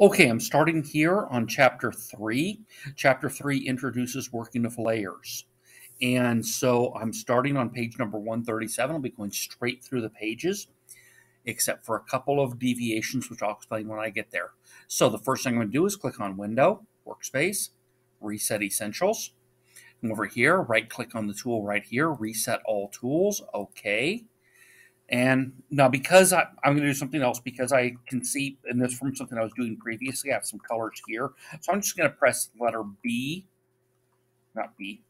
Okay, I'm starting here on chapter three. Chapter three introduces working with layers. And so I'm starting on page number 137. I'll be going straight through the pages, except for a couple of deviations, which I'll explain when I get there. So the first thing I'm going to do is click on Window, Workspace, Reset Essentials. Come over here, right click on the tool right here, Reset All Tools. Okay. And now because I, am going to do something else because I can see, and this from something I was doing previously, I have some colors here. So I'm just going to press letter B, not B,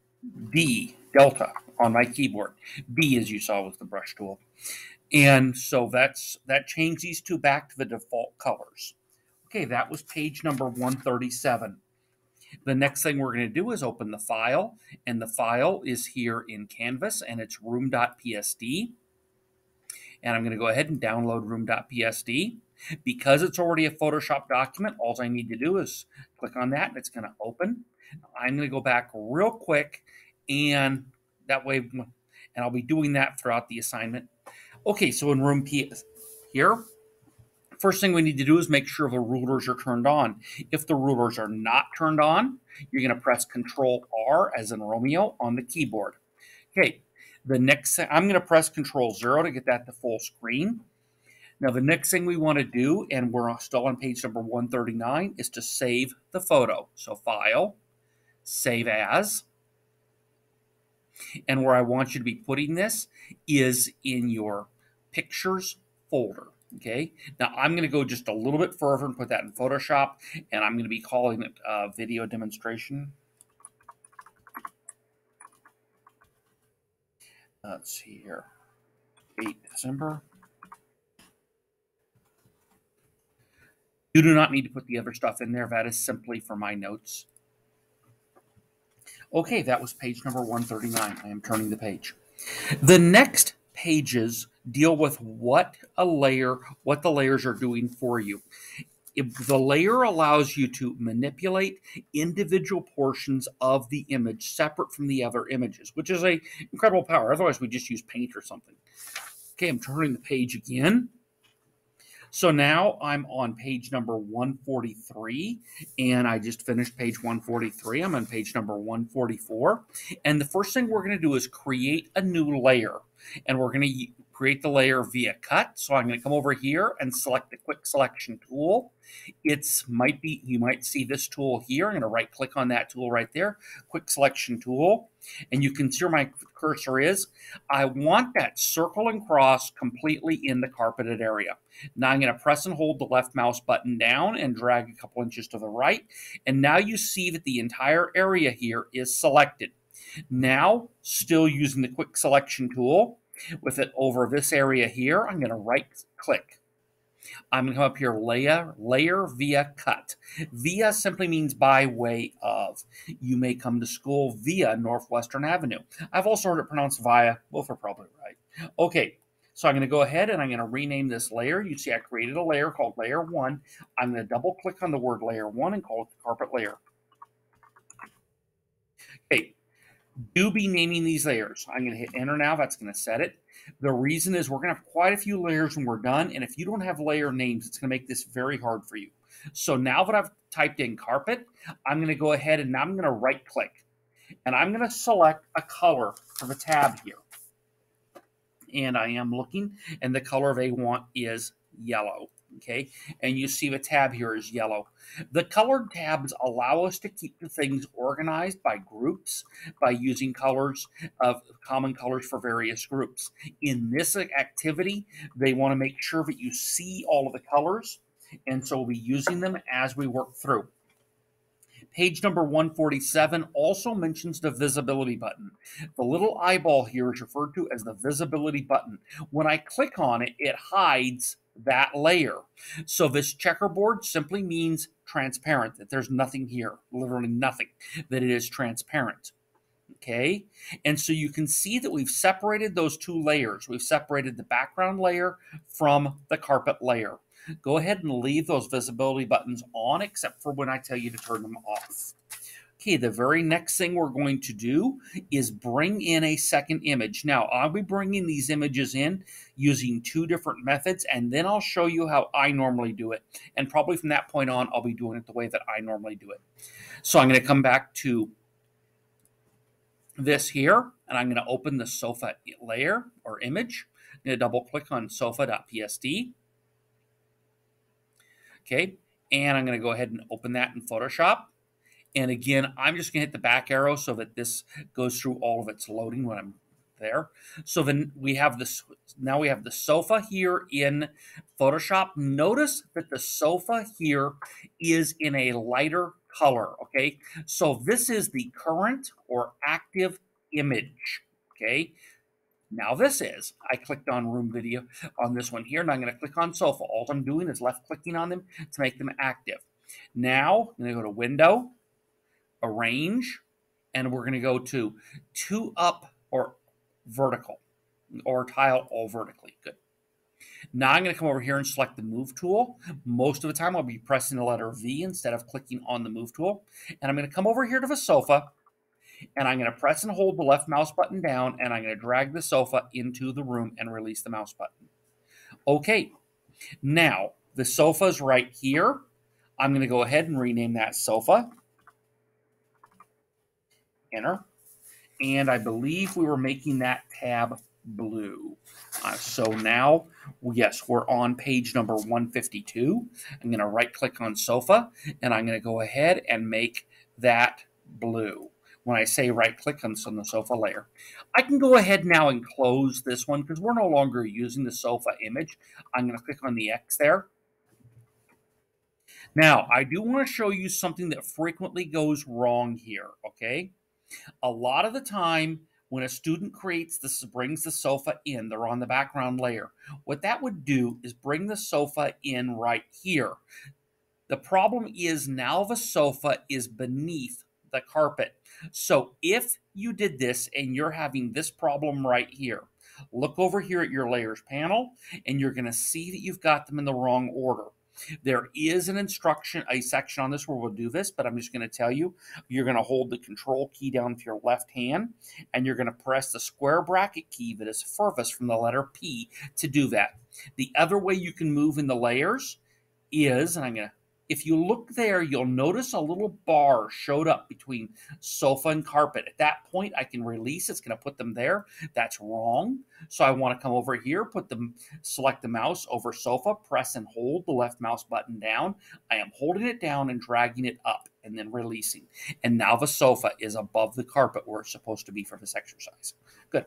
D, delta on my keyboard. B, as you saw, was the brush tool. And so that's that changed these two back to the default colors. Okay, that was page number 137. The next thing we're going to do is open the file, and the file is here in Canvas, and it's room.psd and I'm going to go ahead and download room.psd. Because it's already a Photoshop document, all I need to do is click on that and it's going to open. I'm going to go back real quick and that way, and I'll be doing that throughout the assignment. Okay, so in room P here, first thing we need to do is make sure the rulers are turned on. If the rulers are not turned on, you're going to press Control R as in Romeo on the keyboard. Okay, the next I'm going to press Control Zero to get that to full screen. Now, the next thing we want to do, and we're still on page number 139, is to save the photo. So, File, Save As. And where I want you to be putting this is in your Pictures folder. Okay, now I'm going to go just a little bit further and put that in Photoshop, and I'm going to be calling it uh, Video Demonstration. Let's see here. 8 December. You do not need to put the other stuff in there. That is simply for my notes. Okay, that was page number 139. I am turning the page. The next pages deal with what a layer, what the layers are doing for you the layer allows you to manipulate individual portions of the image separate from the other images, which is a incredible power. Otherwise, we just use paint or something. Okay, I'm turning the page again. So now I'm on page number 143, and I just finished page 143. I'm on page number 144. And the first thing we're going to do is create a new layer. And we're going to create the layer via cut. So I'm going to come over here and select the quick selection tool. It's might be, you might see this tool here. I'm going to right click on that tool right there, quick selection tool. And you can see where my cursor is. I want that circle and cross completely in the carpeted area. Now I'm going to press and hold the left mouse button down and drag a couple inches to the right. And now you see that the entire area here is selected. Now, still using the quick selection tool, with it over this area here, I'm going to right click. I'm going to come up here, layer, layer via cut. Via simply means by way of. You may come to school via Northwestern Avenue. I've also heard it pronounced via. Both are probably right. Okay, so I'm going to go ahead and I'm going to rename this layer. You see I created a layer called layer 1. I'm going to double click on the word layer 1 and call it the carpet layer. Okay, do be naming these layers. I'm going to hit enter now. That's going to set it. The reason is we're going to have quite a few layers when we're done. And if you don't have layer names, it's going to make this very hard for you. So now that I've typed in carpet, I'm going to go ahead and now I'm going to right click. And I'm going to select a color for the tab here. And I am looking, and the color they want is yellow okay? And you see the tab here is yellow. The colored tabs allow us to keep the things organized by groups by using colors of common colors for various groups. In this activity, they want to make sure that you see all of the colors, and so we'll be using them as we work through. Page number 147 also mentions the visibility button. The little eyeball here is referred to as the visibility button. When I click on it, it hides that layer. So this checkerboard simply means transparent, that there's nothing here, literally nothing, that it is transparent. Okay, and so you can see that we've separated those two layers. We've separated the background layer from the carpet layer. Go ahead and leave those visibility buttons on except for when I tell you to turn them off. Okay, the very next thing we're going to do is bring in a second image. Now, I'll be bringing these images in using two different methods, and then I'll show you how I normally do it. And probably from that point on, I'll be doing it the way that I normally do it. So I'm going to come back to this here, and I'm going to open the sofa layer or image. I'm going to double click on sofa.psd. Okay, and I'm going to go ahead and open that in Photoshop. And again, I'm just going to hit the back arrow so that this goes through all of its loading when I'm there. So then we have this, now we have the sofa here in Photoshop. Notice that the sofa here is in a lighter color, okay? So this is the current or active image, okay? Now this is, I clicked on room video on this one here, and I'm going to click on sofa. All I'm doing is left clicking on them to make them active. Now, I'm going to go to window, arrange, and we're going to go to two up or vertical or tile all vertically. Good. Now I'm going to come over here and select the move tool. Most of the time I'll be pressing the letter V instead of clicking on the move tool. And I'm going to come over here to the sofa and I'm going to press and hold the left mouse button down and I'm going to drag the sofa into the room and release the mouse button. Okay, now the sofa is right here. I'm going to go ahead and rename that sofa. Enter. And I believe we were making that tab blue. Uh, so now, yes, we're on page number 152. I'm going to right click on sofa and I'm going to go ahead and make that blue when I say right click on, on the sofa layer. I can go ahead now and close this one because we're no longer using the sofa image. I'm going to click on the X there. Now, I do want to show you something that frequently goes wrong here, okay? A lot of the time, when a student creates this, brings the sofa in, they're on the background layer. What that would do is bring the sofa in right here. The problem is now the sofa is beneath the carpet. So if you did this and you're having this problem right here, look over here at your layers panel and you're going to see that you've got them in the wrong order. There is an instruction, a section on this where we'll do this, but I'm just going to tell you, you're going to hold the control key down with your left hand and you're going to press the square bracket key that is furthest from the letter P to do that. The other way you can move in the layers is, and I'm going to if you look there, you'll notice a little bar showed up between sofa and carpet. At that point, I can release. It's going to put them there. That's wrong. So I want to come over here, put them, select the mouse over sofa, press and hold the left mouse button down. I am holding it down and dragging it up and then releasing. And now the sofa is above the carpet where it's supposed to be for this exercise. Good.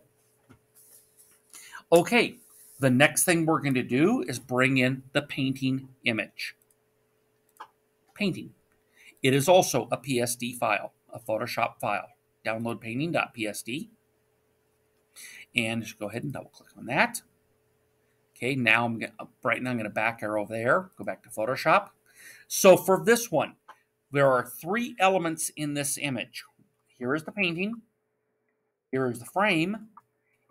Okay, the next thing we're going to do is bring in the painting image painting. It is also a PSD file, a Photoshop file. Download painting.psd. And just go ahead and double click on that. Okay, now I'm to, right now I'm going to back arrow there, go back to Photoshop. So for this one, there are three elements in this image. Here is the painting, here is the frame,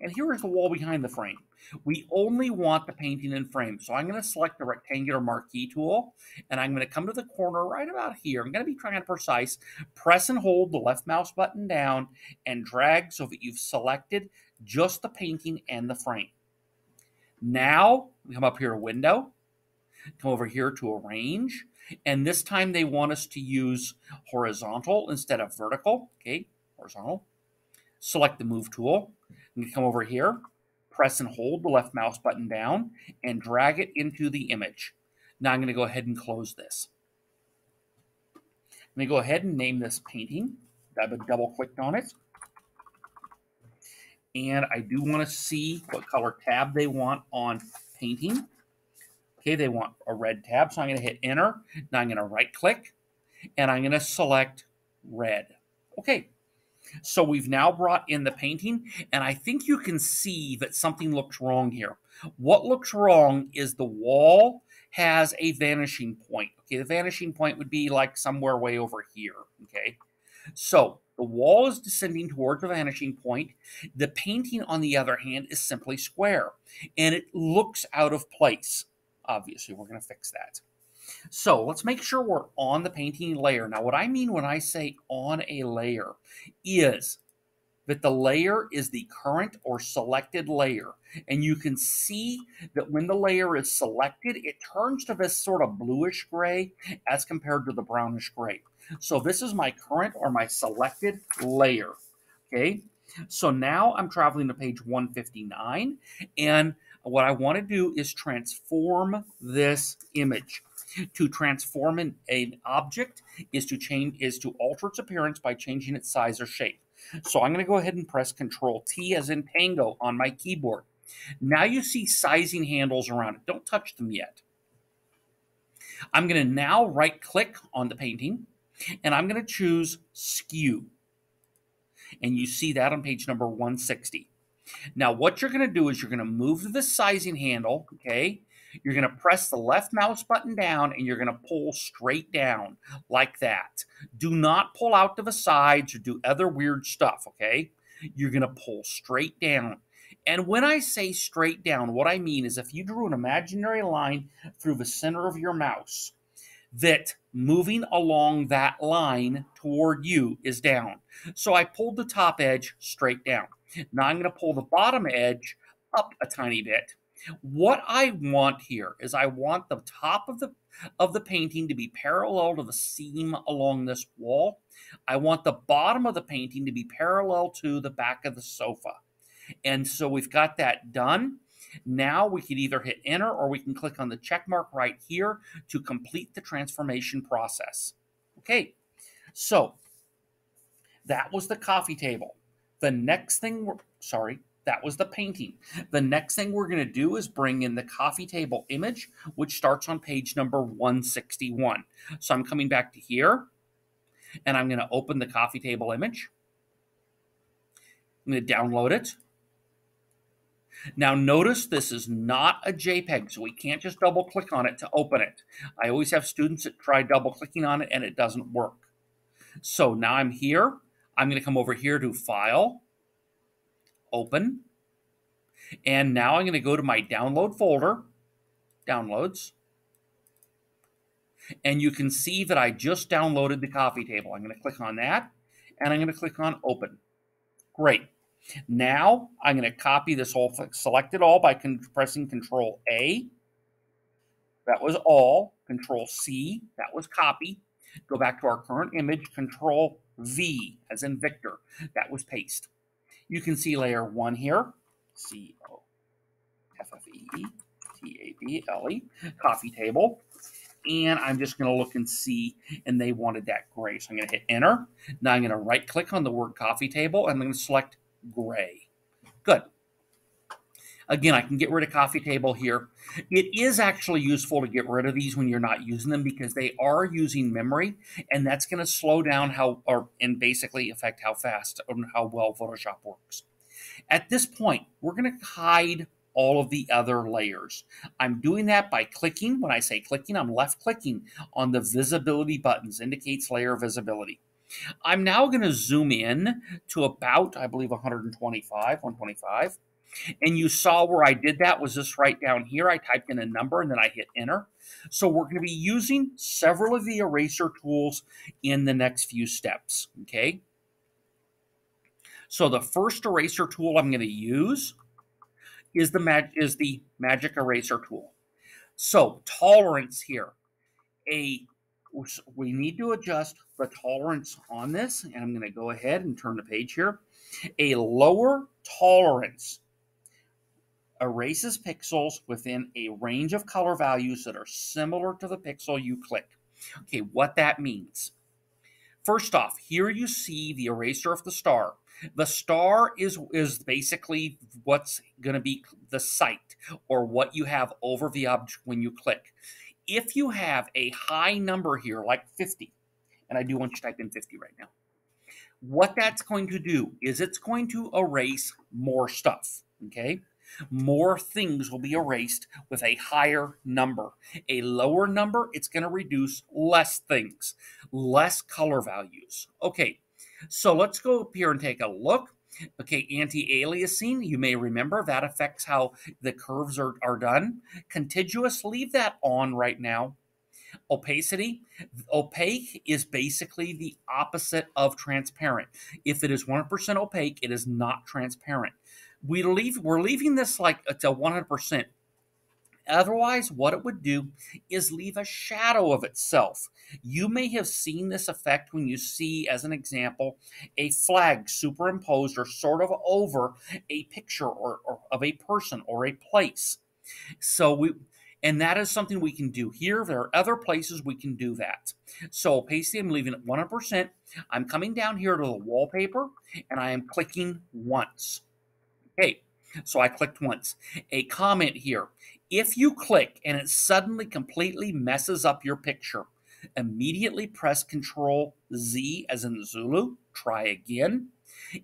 and here is the wall behind the frame. We only want the painting in frame. So I'm going to select the rectangular marquee tool and I'm going to come to the corner right about here. I'm going to be trying to precise, press and hold the left mouse button down and drag so that you've selected just the painting and the frame. Now, we come up here to window, come over here to arrange, and this time they want us to use horizontal instead of vertical. Okay, horizontal. Select the move tool. And come over here, press and hold the left mouse button down and drag it into the image. Now I'm going to go ahead and close this. I'm going to go ahead and name this painting. I've double clicked on it. And I do want to see what color tab they want on painting. Okay, they want a red tab, so I'm going to hit enter. Now I'm going to right click and I'm going to select red. Okay, so we've now brought in the painting, and I think you can see that something looks wrong here. What looks wrong is the wall has a vanishing point. Okay, the vanishing point would be like somewhere way over here. Okay, so the wall is descending towards the vanishing point. The painting, on the other hand, is simply square, and it looks out of place. Obviously, we're going to fix that. So let's make sure we're on the painting layer. Now, what I mean when I say on a layer is that the layer is the current or selected layer. And you can see that when the layer is selected, it turns to this sort of bluish gray as compared to the brownish gray. So this is my current or my selected layer. Okay, so now I'm traveling to page 159, and what I want to do is transform this image. To transform an, an object is to change is to alter its appearance by changing its size or shape. So I'm going to go ahead and press Control T as in Tango on my keyboard. Now you see sizing handles around it. Don't touch them yet. I'm going to now right click on the painting and I'm going to choose Skew. And you see that on page number 160. Now, what you're going to do is you're going to move the sizing handle, okay? You're going to press the left mouse button down and you're going to pull straight down like that. Do not pull out to the sides or do other weird stuff, okay? You're going to pull straight down. And when I say straight down, what I mean is if you drew an imaginary line through the center of your mouse, that moving along that line toward you is down. So I pulled the top edge straight down. Now I'm going to pull the bottom edge up a tiny bit. What I want here is I want the top of the of the painting to be parallel to the seam along this wall. I want the bottom of the painting to be parallel to the back of the sofa. And so we've got that done. Now we can either hit enter or we can click on the check mark right here to complete the transformation process. Okay, so that was the coffee table. The next thing, sorry, that was the painting. The next thing we're going to do is bring in the coffee table image, which starts on page number 161. So I'm coming back to here, and I'm going to open the coffee table image. I'm going to download it. Now notice this is not a JPEG, so we can't just double click on it to open it. I always have students that try double clicking on it and it doesn't work. So now I'm here. I'm going to come over here to File, Open, and now I'm going to go to my download folder, Downloads, and you can see that I just downloaded the coffee table. I'm going to click on that, and I'm going to click on Open. Great. Now I'm going to copy this whole, select it all by pressing Control A. That was all. Control C, that was copy. Go back to our current image, Control V, as in Victor, that was paste. You can see layer one here, C O F F E T A B L E, coffee table. And I'm just going to look and see, and they wanted that gray. So I'm going to hit enter. Now I'm going to right click on the word coffee table, and I'm going to select gray. Good. Again, I can get rid of coffee table here. It is actually useful to get rid of these when you're not using them because they are using memory, and that's going to slow down how, or and basically affect how fast and how well Photoshop works. At this point, we're going to hide all of the other layers. I'm doing that by clicking. When I say clicking, I'm left clicking on the visibility buttons, indicates layer visibility. I'm now going to zoom in to about, I believe, 125, 125. And you saw where I did that was this right down here. I typed in a number and then I hit enter. So we're going to be using several of the eraser tools in the next few steps, okay? So the first eraser tool I'm going to use is the, mag is the magic eraser tool. So tolerance here. A we need to adjust the tolerance on this. And I'm going to go ahead and turn the page here. A lower tolerance erases pixels within a range of color values that are similar to the pixel you click. Okay, what that means. First off, here you see the eraser of the star. The star is, is basically what's going to be the sight or what you have over the object when you click if you have a high number here, like 50, and I do want you to type in 50 right now, what that's going to do is it's going to erase more stuff, okay? More things will be erased with a higher number. A lower number, it's going to reduce less things, less color values. Okay, so let's go up here and take a look. Okay, anti-aliasing, you may remember that affects how the curves are, are done. Contiguous, leave that on right now. opacity. Opaque is basically the opposite of transparent. If it is 100% opaque, it is not transparent. We leave, we're leaving this like it's a 100%. Otherwise, what it would do is leave a shadow of itself. You may have seen this effect when you see, as an example, a flag superimposed or sort of over a picture or, or of a person or a place. So we and that is something we can do here. There are other places we can do that. So opacity, I'm leaving it 100%. I'm coming down here to the wallpaper and I am clicking once. Okay, so I clicked once. A comment here. If you click and it suddenly completely messes up your picture, immediately press Control Z as in Zulu. Try again.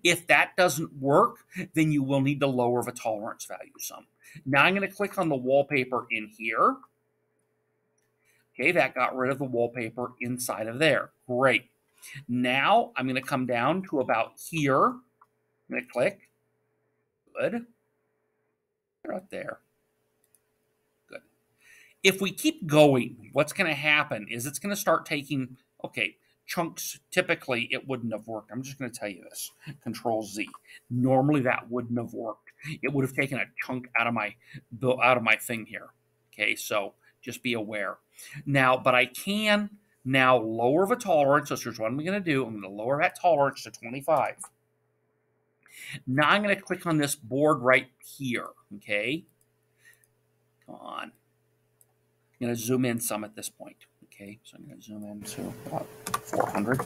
If that doesn't work, then you will need to lower the tolerance value some. Now I'm going to click on the wallpaper in here. Okay, that got rid of the wallpaper inside of there. Great. Now I'm going to come down to about here. I'm going to click. Good. Right there. Good. If we keep going, what's going to happen is it's going to start taking, okay, chunks typically it wouldn't have worked. I'm just going to tell you this control z. Normally that wouldn't have worked. It would have taken a chunk out of my out of my thing here. Okay so just be aware. Now but i can now lower the tolerance. So here's what i'm going to do. I'm going to lower that tolerance to 25 now i'm going to click on this board right here okay come on i'm going to zoom in some at this point Okay, so I'm going to zoom in to about 400.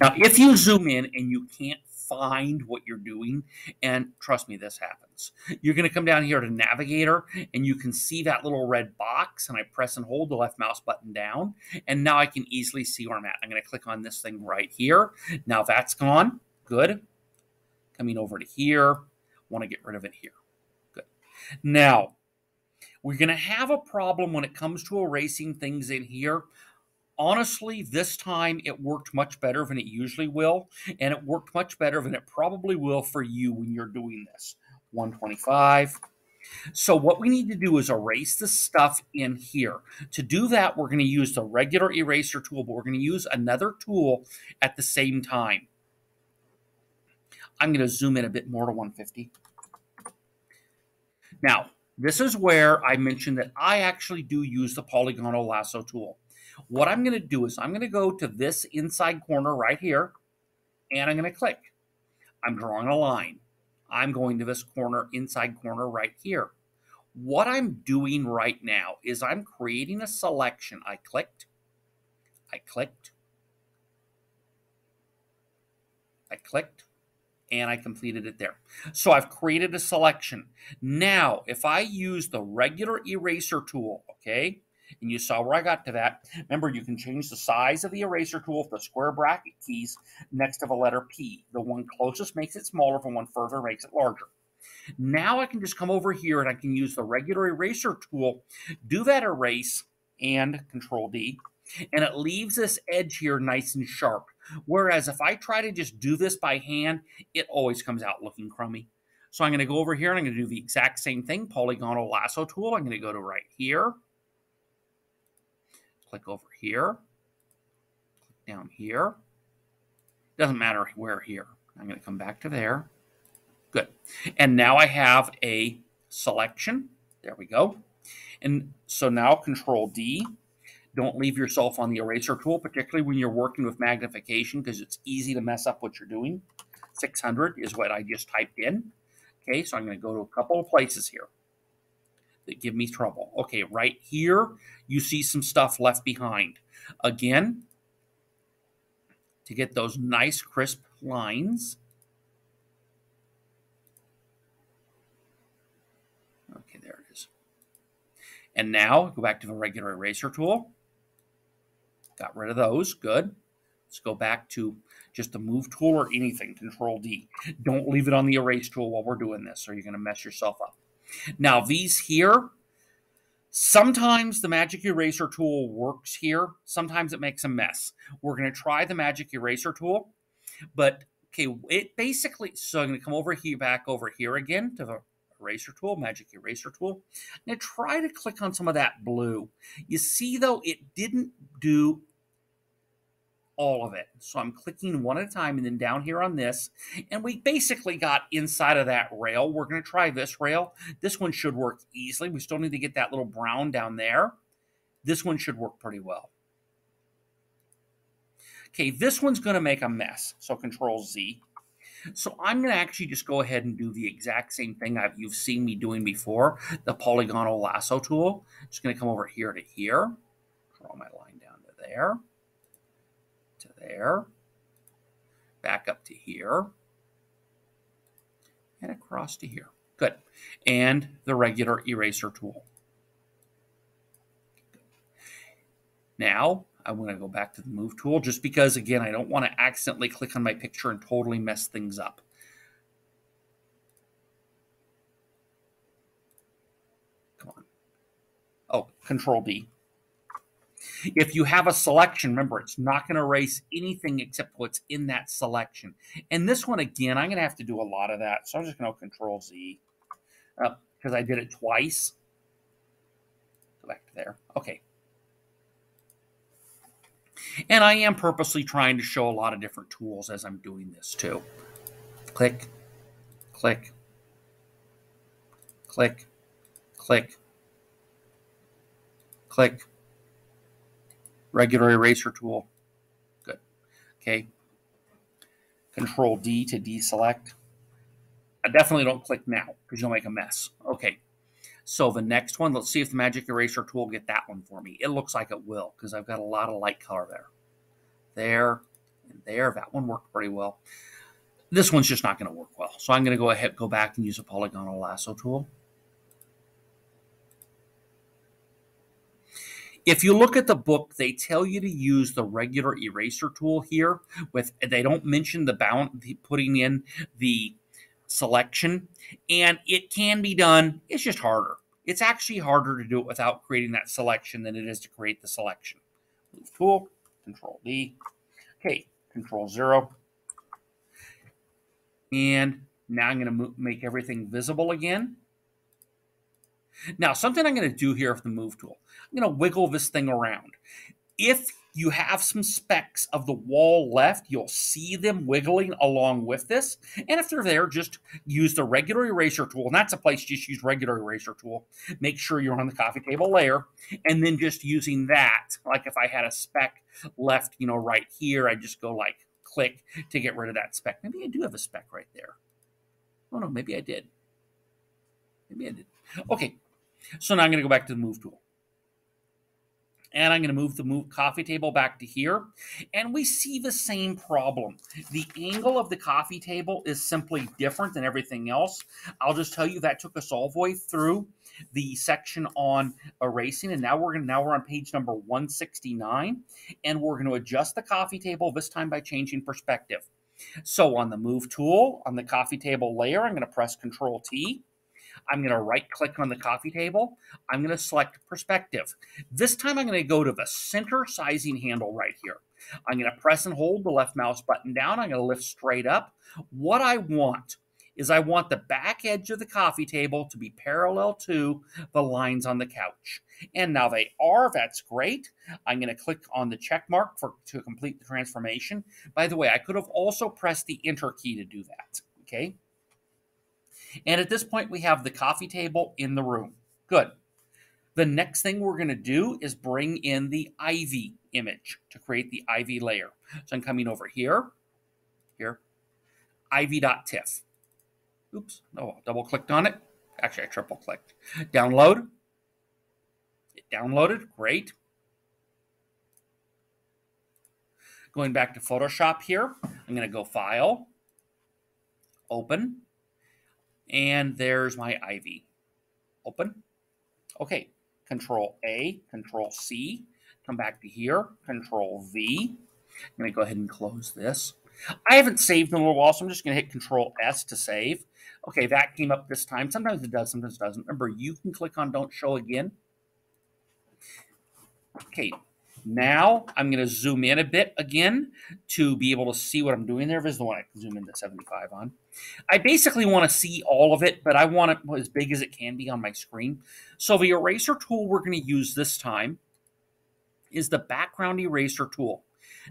Now, if you zoom in and you can't find what you're doing, and trust me, this happens, you're going to come down here to Navigator, and you can see that little red box, and I press and hold the left mouse button down, and now I can easily see where I'm at. I'm going to click on this thing right here. Now that's gone. Good. Coming over to here. Want to get rid of it here. Good. Now, we're going to have a problem when it comes to erasing things in here. Honestly, this time it worked much better than it usually will, and it worked much better than it probably will for you when you're doing this. 125. So what we need to do is erase the stuff in here. To do that, we're going to use the regular eraser tool, but we're going to use another tool at the same time. I'm going to zoom in a bit more to 150. Now, this is where I mentioned that I actually do use the polygonal lasso tool. What I'm going to do is I'm going to go to this inside corner right here, and I'm going to click. I'm drawing a line. I'm going to this corner, inside corner right here. What I'm doing right now is I'm creating a selection. I clicked. I clicked. I clicked and I completed it there. So I've created a selection. Now, if I use the regular eraser tool, okay, and you saw where I got to that. Remember, you can change the size of the eraser tool with the square bracket keys next to the letter P. The one closest makes it smaller, the one further makes it larger. Now I can just come over here and I can use the regular eraser tool, do that erase, and Control D, and it leaves this edge here nice and sharp. Whereas if I try to just do this by hand, it always comes out looking crummy. So I'm going to go over here and I'm going to do the exact same thing, polygonal lasso tool. I'm going to go to right here, click over here, click down here. Doesn't matter where here. I'm going to come back to there. Good. And now I have a selection. There we go. And so now Control D don't leave yourself on the eraser tool, particularly when you're working with magnification because it's easy to mess up what you're doing. 600 is what I just typed in. Okay, so I'm going to go to a couple of places here that give me trouble. Okay, right here, you see some stuff left behind. Again, to get those nice crisp lines, Okay, there it is. And now go back to the regular eraser tool. Got rid of those. Good. Let's go back to just the move tool or anything, control D. Don't leave it on the erase tool while we're doing this or you're going to mess yourself up. Now these here, sometimes the magic eraser tool works here. Sometimes it makes a mess. We're going to try the magic eraser tool, but okay, it basically, so I'm going to come over here, back over here again to the eraser tool, magic eraser tool. Now try to click on some of that blue. You see though, it didn't do all of it. So I'm clicking one at a time and then down here on this. And we basically got inside of that rail. We're going to try this rail. This one should work easily. We still need to get that little brown down there. This one should work pretty well. Okay, this one's going to make a mess. So Control Z. So I'm going to actually just go ahead and do the exact same thing I've, you've seen me doing before, the polygonal lasso tool. Just going to come over here to here, draw my line down to there there, back up to here, and across to here. Good. And the regular eraser tool. Now, I want to go back to the move tool just because, again, I don't want to accidentally click on my picture and totally mess things up. Come on. Oh, Control D. If you have a selection, remember, it's not going to erase anything except what's in that selection. And this one, again, I'm going to have to do a lot of that. So I'm just going to Control Z because uh, I did it twice. Go back to there. Okay. And I am purposely trying to show a lot of different tools as I'm doing this too. Click, click, click, click, click, regular eraser tool. Good. Okay. Control D to deselect. I definitely don't click now because you'll make a mess. Okay. So the next one, let's see if the magic eraser tool get that one for me. It looks like it will because I've got a lot of light color there. There and there. That one worked pretty well. This one's just not going to work well. So I'm going to go ahead, go back and use a polygonal lasso tool. If you look at the book, they tell you to use the regular eraser tool here. With they don't mention the bound putting in the selection, and it can be done. It's just harder. It's actually harder to do it without creating that selection than it is to create the selection. Move tool, Control D. Okay, Control Zero. And now I'm going to make everything visible again. Now, something I'm going to do here with the move tool, I'm going to wiggle this thing around. If you have some specks of the wall left, you'll see them wiggling along with this. And if they're there, just use the regular eraser tool. And that's a place just use regular eraser tool. Make sure you're on the coffee table layer. And then just using that, like if I had a speck left, you know, right here, I just go like click to get rid of that speck. Maybe I do have a speck right there. Oh no, maybe I did. Maybe I did. Okay, so now I'm going to go back to the move tool. And I'm going to move the move coffee table back to here. And we see the same problem. The angle of the coffee table is simply different than everything else. I'll just tell you that took us all the way through the section on erasing. And now we're going to, now we're on page number 169. And we're going to adjust the coffee table, this time by changing perspective. So on the move tool, on the coffee table layer, I'm going to press Control T. I'm going to right click on the coffee table. I'm going to select perspective. This time I'm going to go to the center sizing handle right here. I'm going to press and hold the left mouse button down. I'm going to lift straight up. What I want is I want the back edge of the coffee table to be parallel to the lines on the couch. And now they are, that's great. I'm going to click on the check mark for to complete the transformation. By the way, I could have also pressed the enter key to do that, okay? And at this point, we have the coffee table in the room. Good. The next thing we're going to do is bring in the ivy image to create the ivy layer. So I'm coming over here, here, ivy.tiff. Oops, oh, double clicked on it. Actually, I triple clicked. Download. It downloaded, great. Going back to Photoshop here, I'm going to go File, Open, and there's my ivy. Open. Okay, Control A, Control C. Come back to here, Control V. I'm going to go ahead and close this. I haven't saved in a little while, so I'm just going to hit Control S to save. Okay, that came up this time. Sometimes it does, sometimes it doesn't. Remember, you can click on Don't Show Again. Okay, Now I'm going to zoom in a bit again to be able to see what I'm doing there. This is the one I can zoom into 75 on. I basically want to see all of it, but I want it as big as it can be on my screen. So the eraser tool we're going to use this time is the background eraser tool.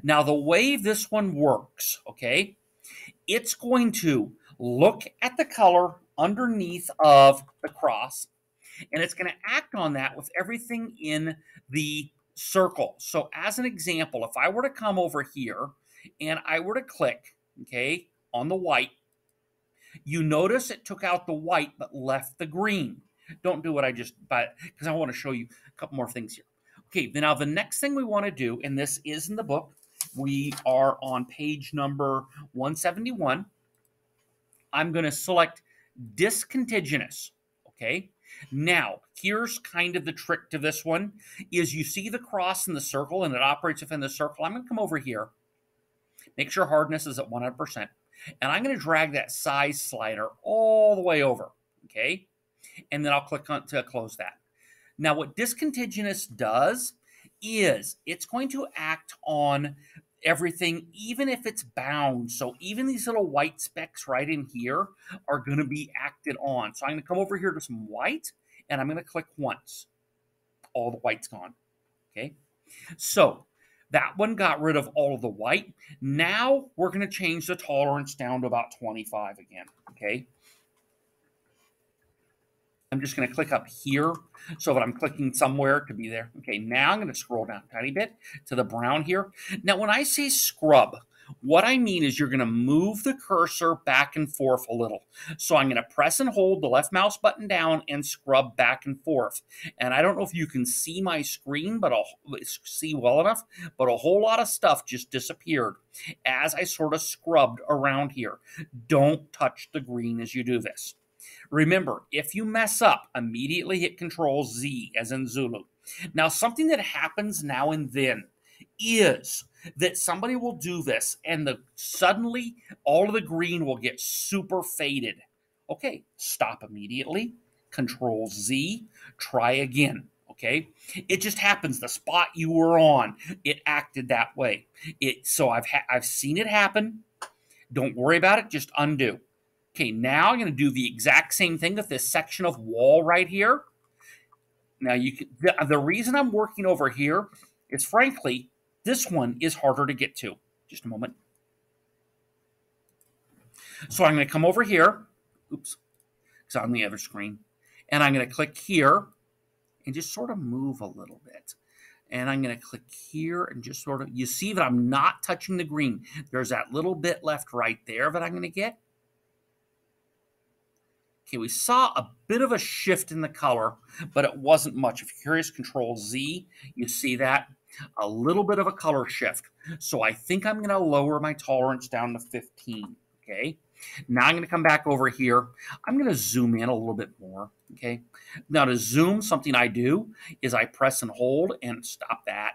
Now the way this one works, okay, it's going to look at the color underneath of the cross and it's going to act on that with everything in the circle. So as an example, if I were to come over here and I were to click, okay, on the white, you notice it took out the white but left the green. Don't do what I just, but because I want to show you a couple more things here. Okay, now the next thing we want to do, and this is in the book, we are on page number 171. I'm going to select discontinuous, okay? Now, here's kind of the trick to this one is you see the cross in the circle and it operates within the circle. I'm going to come over here, make sure hardness is at 100%, and I'm going to drag that size slider all the way over, okay? And then I'll click on to close that. Now, what discontinuous does is it's going to act on everything, even if it's bound. So even these little white specks right in here are going to be acted on. So I'm going to come over here to some white and I'm going to click once. All the white's gone. Okay. So that one got rid of all of the white. Now we're going to change the tolerance down to about 25 again. Okay. I'm just going to click up here so that I'm clicking somewhere to be there. Okay, now I'm going to scroll down a tiny bit to the brown here. Now, when I say scrub, what I mean is you're going to move the cursor back and forth a little. So I'm going to press and hold the left mouse button down and scrub back and forth. And I don't know if you can see my screen, but I'll see well enough, but a whole lot of stuff just disappeared as I sort of scrubbed around here. Don't touch the green as you do this. Remember, if you mess up, immediately hit Control Z as in Zulu. Now, something that happens now and then is that somebody will do this and the suddenly all of the green will get super faded. Okay, stop immediately. Control Z, try again. Okay, it just happens. The spot you were on, it acted that way. It so I've ha- I've seen it happen. Don't worry about it. Just undo. Okay, now I'm going to do the exact same thing with this section of wall right here. Now, you can, the, the reason I'm working over here is frankly, this one is harder to get to. Just a moment. So I'm going to come over here. Oops, it's on the other screen. And I'm going to click here and just sort of move a little bit. And I'm going to click here and just sort of, you see that I'm not touching the green. There's that little bit left right there that I'm going to get. Okay, we saw a bit of a shift in the color, but it wasn't much. If you're curious, Control Z, you see that a little bit of a color shift. So I think I'm going to lower my tolerance down to 15. Okay. Now I'm going to come back over here. I'm going to zoom in a little bit more. Okay. Now to zoom, something I do is I press and hold and stop that.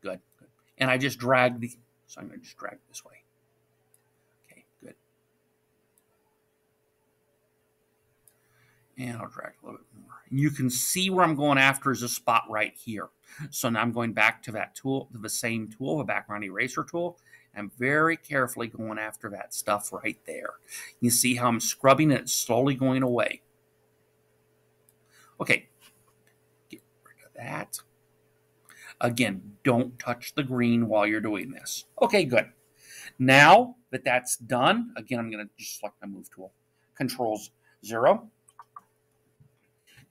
Good. Good. And I just drag the, so I'm going to just drag this way. And I'll drag a little bit more. And you can see where I'm going after is a spot right here. So now I'm going back to that tool, to the same tool, the background eraser tool. I'm very carefully going after that stuff right there. You see how I'm scrubbing it, slowly going away. Okay, get rid of that. Again, don't touch the green while you're doing this. Okay, good. Now that that's done, again, I'm going to just select my move tool. Controls 0,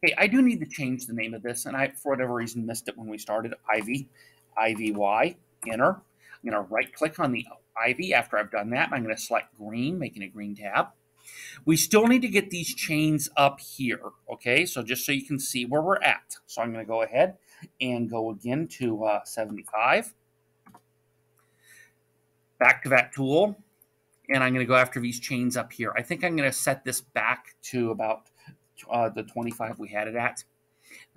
Hey, I do need to change the name of this, and I, for whatever reason, missed it when we started. Ivy, IVY, enter. I'm going to right click on the Ivy after I've done that. I'm going to select green, making a green tab. We still need to get these chains up here, okay? So just so you can see where we're at. So I'm going to go ahead and go again to uh, 75. Back to that tool. And I'm going to go after these chains up here. I think I'm going to set this back to about uh, the 25 we had it at.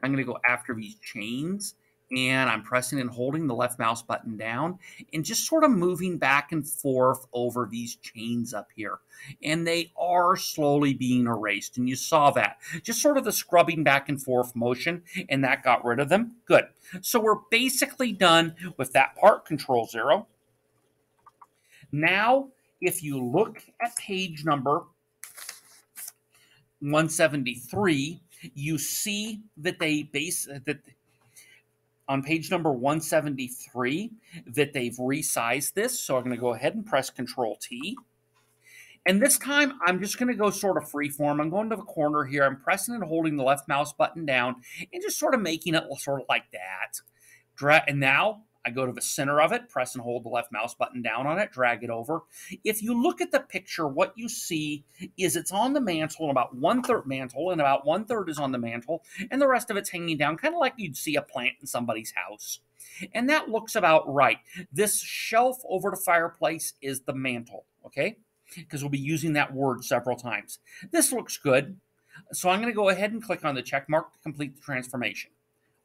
I'm going to go after these chains and I'm pressing and holding the left mouse button down and just sort of moving back and forth over these chains up here. And they are slowly being erased. And you saw that. Just sort of the scrubbing back and forth motion, and that got rid of them. Good. So we're basically done with that part, Control Zero. Now, if you look at page number 173, you see that they base that on page number 173 that they've resized this. So I'm going to go ahead and press Control T. And this time, I'm just going to go sort of free form. I'm going to the corner here. I'm pressing and holding the left mouse button down and just sort of making it sort of like that. And now I go to the center of it, press and hold the left mouse button down on it, drag it over. If you look at the picture, what you see is it's on the mantel, about one third mantel, and about one third is on the mantel, and the rest of it's hanging down, kind of like you'd see a plant in somebody's house. And that looks about right. This shelf over the fireplace is the mantel, okay? Because we'll be using that word several times. This looks good. So I'm going to go ahead and click on the check mark to complete the transformation.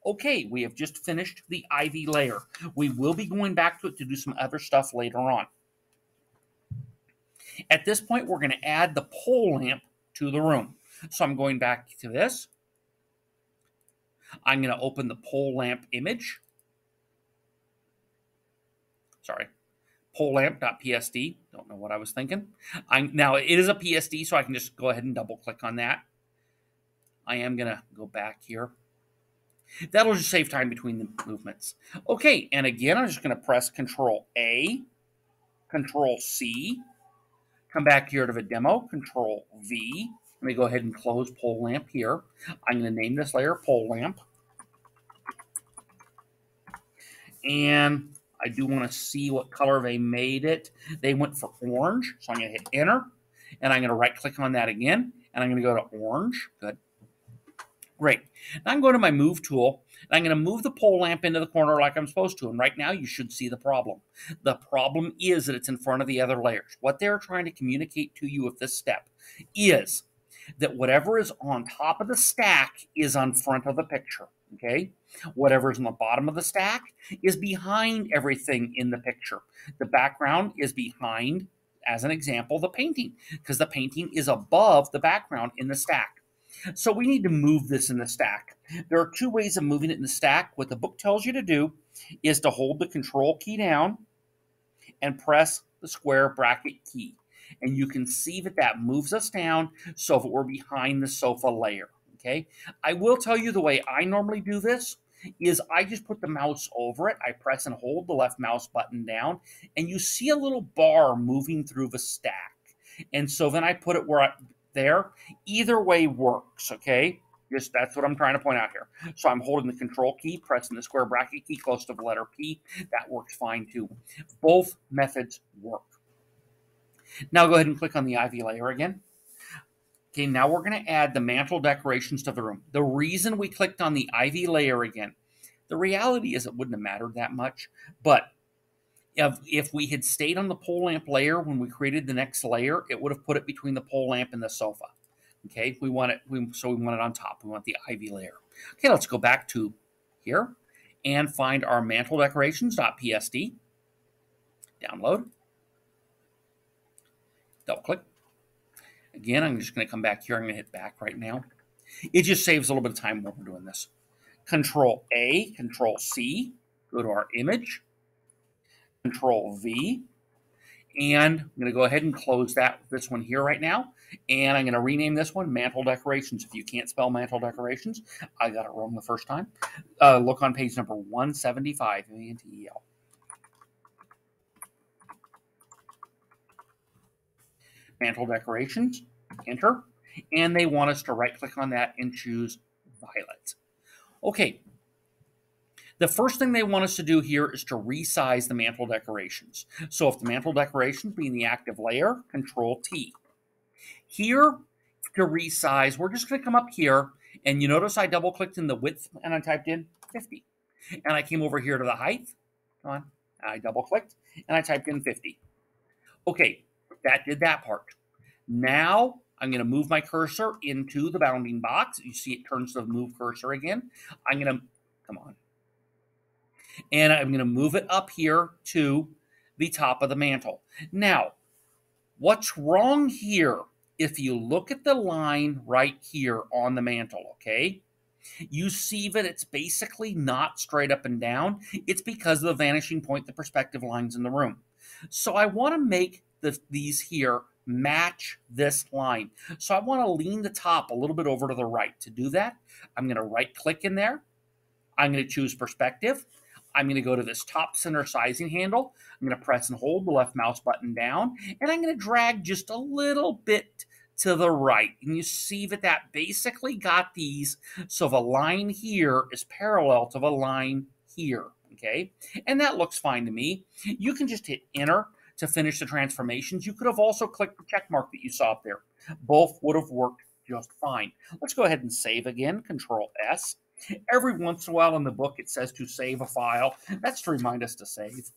Okay, we have just finished the ivy layer. We will be going back to it to do some other stuff later on. At this point, we're going to add the pole lamp to the room. So I'm going back to this. I'm going to open the pole lamp image. Sorry, pole polelamp.psd. Don't know what I was thinking. I'm, now, it is a PSD, so I can just go ahead and double click on that. I am going to go back here. That'll just save time between the movements. Okay, and again, I'm just going to press Control A, Control C, come back here to the demo, Control V. Let me go ahead and close pole lamp here. I'm going to name this layer pole lamp. And I do want to see what color they made it. They went for orange, so I'm going to hit enter. And I'm going to right click on that again. And I'm going to go to orange. Good. Great. Now I'm going to my move tool and I'm going to move the pole lamp into the corner like I'm supposed to. And right now you should see the problem. The problem is that it's in front of the other layers. What they're trying to communicate to you with this step is that whatever is on top of the stack is on front of the picture. Okay. Whatever is on the bottom of the stack is behind everything in the picture. The background is behind, as an example, the painting, because the painting is above the background in the stack. So we need to move this in the stack. There are two ways of moving it in the stack. What the book tells you to do is to hold the control key down and press the square bracket key. And you can see that that moves us down so if it were behind the sofa layer. Okay. I will tell you the way I normally do this is I just put the mouse over it. I press and hold the left mouse button down, and you see a little bar moving through the stack. And so then I put it where I, there. Either way works, okay? Just that's what I'm trying to point out here. So I'm holding the control key, pressing the square bracket key close to the letter P. That works fine too. Both methods work. Now go ahead and click on the ivy layer again. Okay, now we're going to add the mantel decorations to the room. The reason we clicked on the ivy layer again, the reality is it wouldn't have mattered that much, but if, if we had stayed on the pole lamp layer when we created the next layer, it would have put it between the pole lamp and the sofa. Okay, we want it, we, so we want it on top. We want the ivy layer. Okay, let's go back to here and find our mantel decorations.psd. Download. Double click. Again, I'm just going to come back here. I'm going to hit back right now. It just saves a little bit of time when we're doing this. Control A, Control C, go to our image, Control V. And I'm going to go ahead and close that this one here right now. And I'm going to rename this one Mantel Decorations. If you can't spell Mantel Decorations, I got it wrong the first time. Uh, look on page number 175, M-A-N-T-E-L. Mantel Decorations, enter. And they want us to right click on that and choose Violet. Okay, the first thing they want us to do here is to resize the mantel decorations. So if the mantel decorations being the active layer, Control T. Here, to resize, we're just going to come up here, and you notice I double clicked in the width and I typed in 50. And I came over here to the height. Come on. I double clicked and I typed in 50. Okay, that did that part. Now I'm going to move my cursor into the bounding box. You see it turns to move cursor again. I'm going to, come on, And I'm going to move it up here to the top of the mantel. Now, what's wrong here, if you look at the line right here on the mantel, okay, you see that it's basically not straight up and down. It's because of the vanishing point, the perspective lines in the room. So I want to make the, these here match this line. So I want to lean the top a little bit over to the right. To do that, I'm going to right click in there. I'm going to choose perspective. I'm going to go to this top center sizing handle. I'm going to press and hold the left mouse button down, and I'm going to drag just a little bit to the right. And you see that that basically got these. So the line here is parallel to the line here. Okay. And that looks fine to me. You can just hit enter to finish the transformations. You could have also clicked the check mark that you saw up there. Both would have worked just fine. Let's go ahead and save again. Control S. Every once in a while in the book, it says to save a file. That's to remind us to save.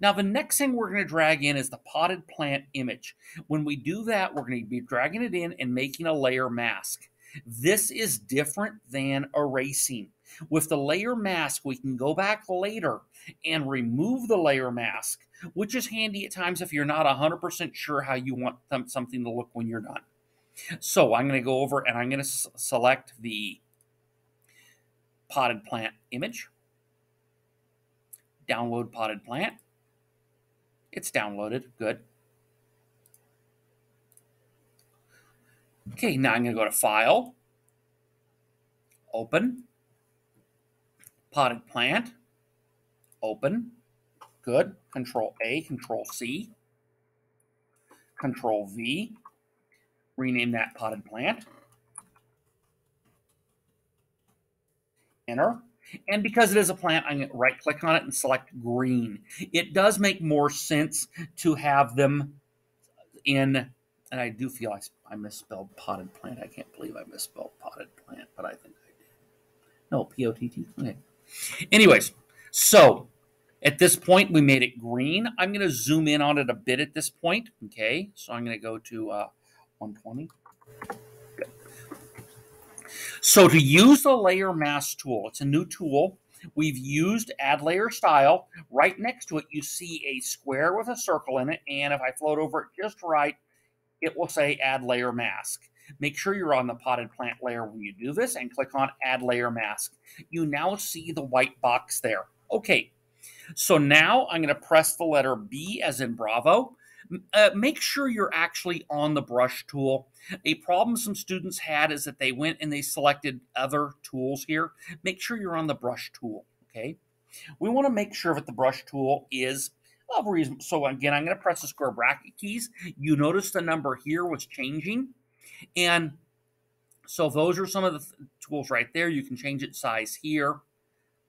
Now, the next thing we're going to drag in is the potted plant image. When we do that, we're going to be dragging it in and making a layer mask. This is different than erasing. With the layer mask, we can go back later and remove the layer mask, which is handy at times if you're not 100% sure how you want something to look when you're done. So I'm going to go over and I'm going to select the potted plant image, download potted plant. It's downloaded. Good. Okay, now I'm going to go to File, Open, Potted Plant, Open. Good. Control A, Control C, Control V. Rename that potted plant. Enter. And because it is a plant, I'm going to right click on it and select green. It does make more sense to have them in, and I do feel I, I misspelled potted plant. I can't believe I misspelled potted plant, but I think I did. No, P O T T. Okay. Anyways, so at this point, we made it green. I'm going to zoom in on it a bit at this point. Okay, so I'm going to go to uh, 120. So to use the layer mask tool, it's a new tool. We've used add layer style. Right next to it, you see a square with a circle in it. And if I float over it just right, it will say add layer mask. Make sure you're on the potted plant layer when you do this and click on add layer mask. You now see the white box there. Okay, so now I'm going to press the letter B as in Bravo uh, make sure you're actually on the brush tool. A problem some students had is that they went and they selected other tools here. Make sure you're on the brush tool, okay? We want to make sure that the brush tool is of reason. So again, I'm going to press the square bracket keys. You notice the number here was changing. And so those are some of the tools right there. You can change its size here.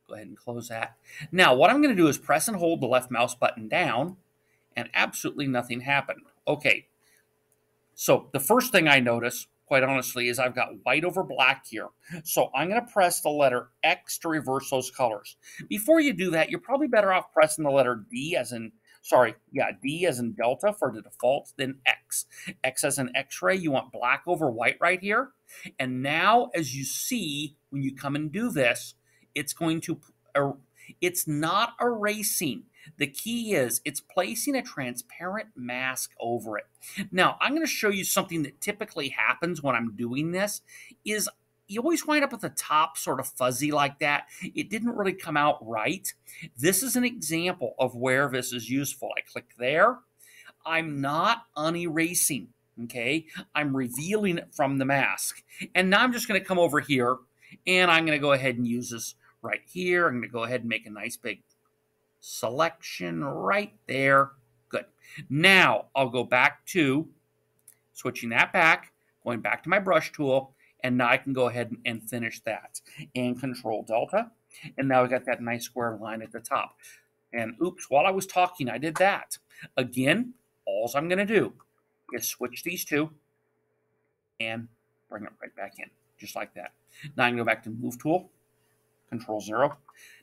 Go ahead and close that. Now, what I'm going to do is press and hold the left mouse button down and absolutely nothing happened. Okay, so the first thing I notice, quite honestly, is I've got white over black here. So I'm going to press the letter X to reverse those colors. Before you do that, you're probably better off pressing the letter D as in, sorry, yeah, D as in Delta for the default, then X. X as in X-ray, you want black over white right here. And now, as you see, when you come and do this, it's going to, er, it's not erasing the key is it's placing a transparent mask over it. Now, I'm going to show you something that typically happens when I'm doing this is you always wind up at the top sort of fuzzy like that. It didn't really come out right. This is an example of where this is useful. I click there. I'm not unerasing, okay? I'm revealing it from the mask. And now I'm just going to come over here and I'm going to go ahead and use this right here. I'm going to go ahead and make a nice big selection right there. Good. Now I'll go back to switching that back, going back to my brush tool, and now I can go ahead and finish that. And control delta. And now we got that nice square line at the top. And oops, while I was talking, I did that. Again, all I'm going to do is switch these two and bring it right back in, just like that. Now I can go back to move tool, Control zero.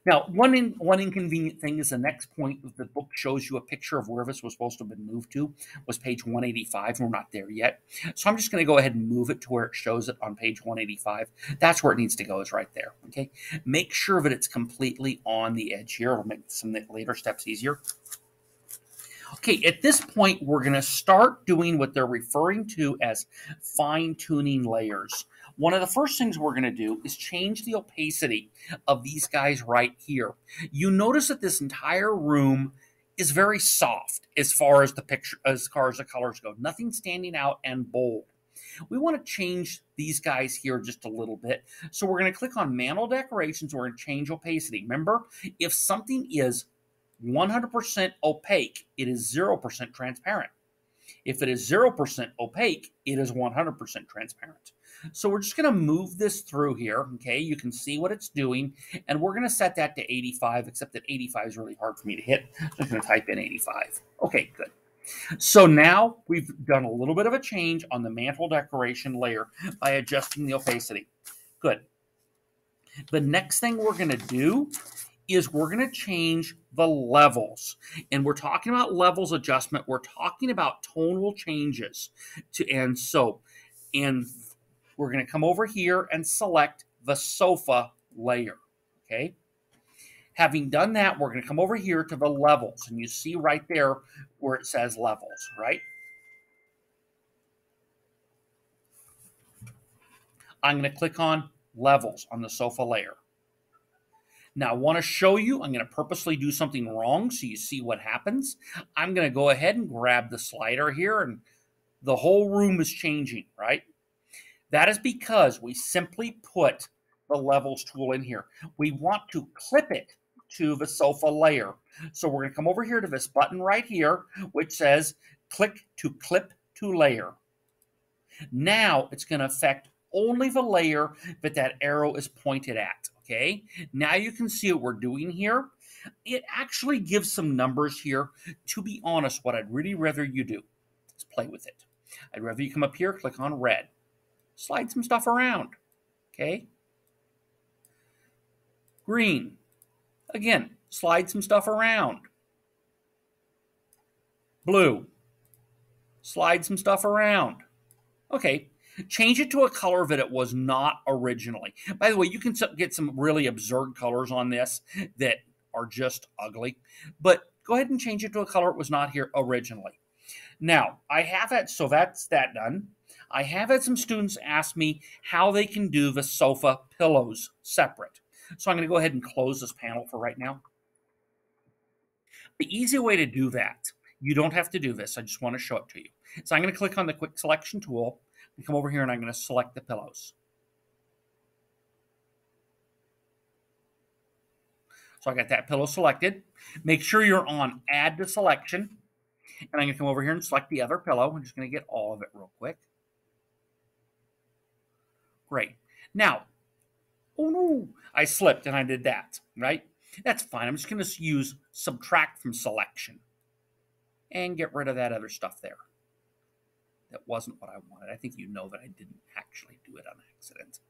Now, one in, one inconvenient thing is the next point of the book shows you a picture of where this was supposed to have been moved to was page 185. and We're not there yet, so I'm just going to go ahead and move it to where it shows it on page 185. That's where it needs to go. Is right there. Okay. Make sure that it's completely on the edge here. It'll make some later steps easier. Okay, at this point, we're going to start doing what they're referring to as fine tuning layers. One of the first things we're going to do is change the opacity of these guys right here. You notice that this entire room is very soft as far as the picture, as far as the colors go. Nothing standing out and bold. We want to change these guys here just a little bit. So we're going to click on mantel decorations. We're going to change opacity. Remember, if something is 100% opaque, it is 0% transparent. If it is 0% opaque, it is 100% transparent. So we're just going to move this through here. Okay, you can see what it's doing. And we're going to set that to 85, except that 85 is really hard for me to hit. I'm going to type in 85. Okay, good. So now we've done a little bit of a change on the mantel decoration layer by adjusting the opacity. Good. The next thing we're going to do is we're going to change the levels. And we're talking about levels adjustment. We're talking about tonal changes. To And so, and we're going to come over here and select the sofa layer. Okay. Having done that, we're going to come over here to the levels. And you see right there where it says levels, right? I'm going to click on levels on the sofa layer. Now, I want to show you, I'm going to purposely do something wrong so you see what happens. I'm going to go ahead and grab the slider here, and the whole room is changing, right? That is because we simply put the levels tool in here. We want to clip it to the sofa layer. So we're going to come over here to this button right here, which says click to clip to layer. Now it's going to affect only the layer that that arrow is pointed at. Okay, now you can see what we're doing here. It actually gives some numbers here. To be honest, what I'd really rather you do is play with it. I'd rather you come up here, click on red, slide some stuff around. Okay, green, again, slide some stuff around. Blue, slide some stuff around. Okay, change it to a color that it was not originally. By the way, you can get some really absurd colors on this that are just ugly, but go ahead and change it to a color it was not here originally. Now, I have it, so that's that done. I have had some students ask me how they can do the sofa pillows separate. So I'm going to go ahead and close this panel for right now. The easy way to do that, you don't have to do this. I just want to show it to you. So I'm going to click on the quick selection tool and come over here and I'm going to select the pillows. So I got that pillow selected. Make sure you're on add to selection. And I'm going to come over here and select the other pillow. I'm just going to get all of it real quick. Great. Now, oh no, I slipped and I did that, right? That's fine. I'm just going to use subtract from selection and get rid of that other stuff there that wasn't what I wanted. I think you know that I didn't actually do it on accident.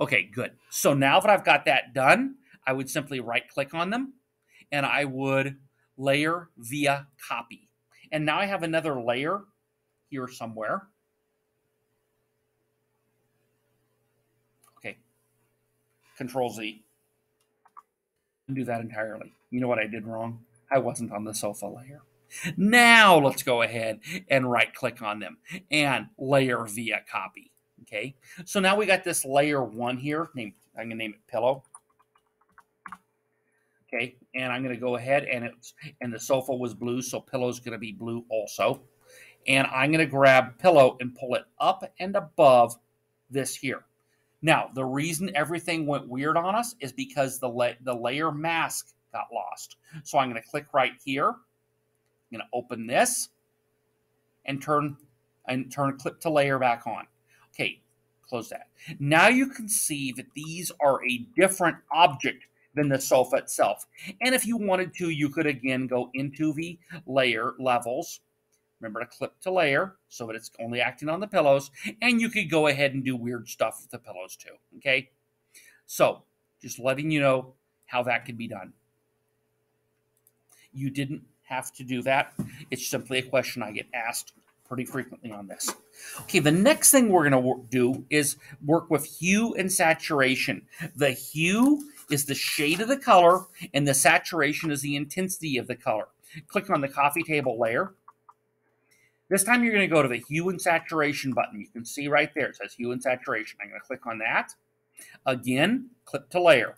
Okay, good. So now that I've got that done, I would simply right click on them and I would layer via copy. And now I have another layer here somewhere. Okay, Control Z. Do that entirely. You know what I did wrong? I wasn't on the sofa layer. Now let's go ahead and right click on them and layer via copy. Okay, so now we got this layer one here. Name I'm gonna name it pillow. Okay, and I'm gonna go ahead and it's and the sofa was blue, so pillow's gonna be blue also. And I'm gonna grab pillow and pull it up and above this here. Now, the reason everything went weird on us is because the la the layer mask got lost. So I'm going to click right here I'm going to open this and turn and turn clip to layer back on. Okay, close that. Now you can see that these are a different object than the sofa itself. And if you wanted to, you could again go into the layer levels. Remember to clip to layer so that it's only acting on the pillows. And you could go ahead and do weird stuff with the pillows too. Okay. So just letting you know how that can be done. You didn't have to do that. It's simply a question I get asked pretty frequently on this. Okay, the next thing we're going to do is work with hue and saturation. The hue is the shade of the color, and the saturation is the intensity of the color. Click on the coffee table layer. This time you're going to go to the hue and saturation button. You can see right there, it says hue and saturation. I'm going to click on that. Again, clip to layer.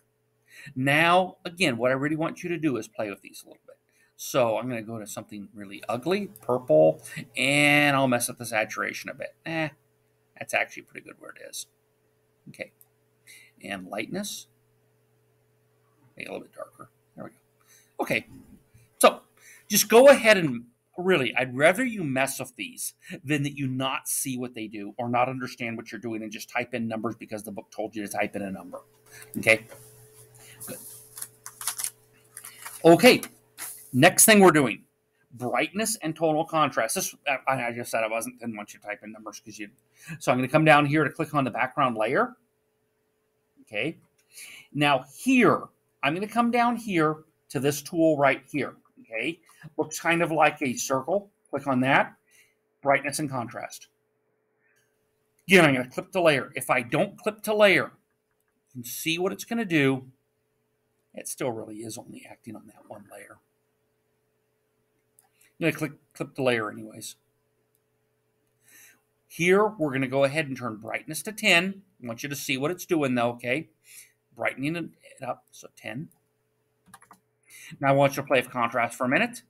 Now, again, what I really want you to do is play with these a little bit. So I'm going to go to something really ugly, purple, and I'll mess up the saturation a bit. Eh, that's actually pretty good where it is. Okay. And lightness. Make a little bit darker. There we go. Okay. So just go ahead and really, I'd rather you mess with these than that you not see what they do or not understand what you're doing and just type in numbers because the book told you to type in a number. Okay. Good. Okay. Next thing we're doing brightness and tonal contrast. This I just said I wasn't didn't want you to type in numbers because you. So I'm going to come down here to click on the background layer. Okay. Now here I'm going to come down here to this tool right here. Okay. Looks kind of like a circle. Click on that. Brightness and contrast. Again, I'm going to clip to layer. If I don't clip to layer, can see what it's going to do. It still really is only acting on that one layer. I'm going to click clip the layer anyways. Here, we're going to go ahead and turn brightness to 10. I want you to see what it's doing though, okay? Brightening it up, so 10. Now I want you to play with contrast for a minute.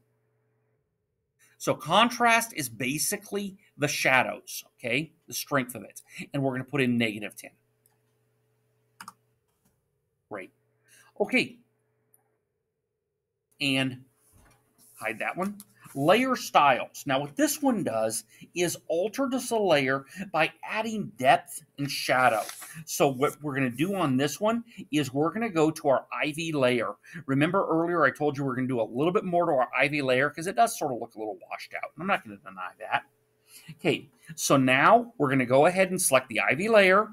So contrast is basically the shadows, okay? The strength of it. And we're going to put in negative 10. Great. Okay. And hide that one layer styles. Now, what this one does is alter this layer by adding depth and shadow. So what we're going to do on this one is we're going to go to our ivy layer. Remember earlier I told you we're going to do a little bit more to our ivy layer because it does sort of look a little washed out. I'm not going to deny that. Okay, so now we're going to go ahead and select the ivy layer,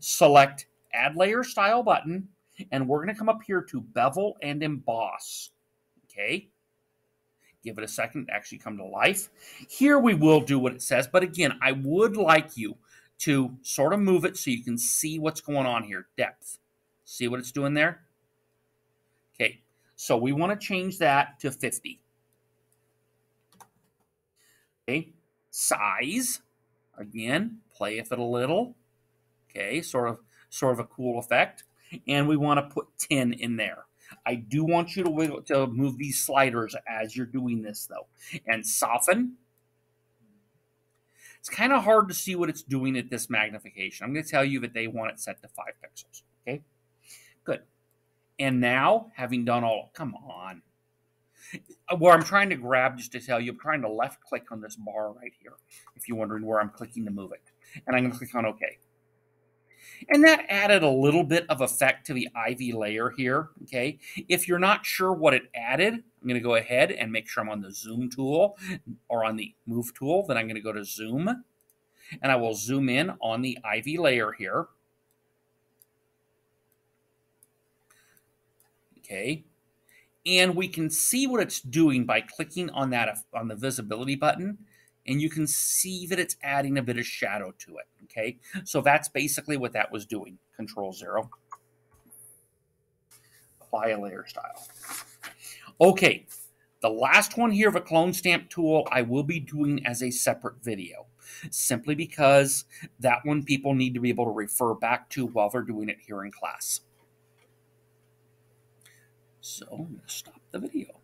select add layer style button, and we're going to come up here to bevel and emboss. Okay, give it a second to actually come to life. Here we will do what it says, but again, I would like you to sort of move it so you can see what's going on here. Depth. See what it's doing there? Okay, so we want to change that to 50. Okay, size. Again, play with it a little. Okay, sort of sort of a cool effect. And we want to put 10 in there. I do want you to wiggle, to move these sliders as you're doing this though, and soften. It's kind of hard to see what it's doing at this magnification. I'm going to tell you that they want it set to five pixels. Okay, good. And now, having done all, come on. Uh, where I'm trying to grab, just to tell you, I'm trying to left click on this bar right here. If you're wondering where I'm clicking to move it, and I'm going to click on OK. And that added a little bit of effect to the ivy layer here, okay? If you're not sure what it added, I'm going to go ahead and make sure I'm on the zoom tool or on the move tool. Then I'm going to go to zoom and I will zoom in on the ivy layer here. Okay. And we can see what it's doing by clicking on that on the visibility button and you can see that it's adding a bit of shadow to it. Okay, so that's basically what that was doing. Control zero. Apply a layer style. Okay, the last one here of a clone stamp tool I will be doing as a separate video, simply because that one people need to be able to refer back to while they're doing it here in class. So I'm going to stop the video.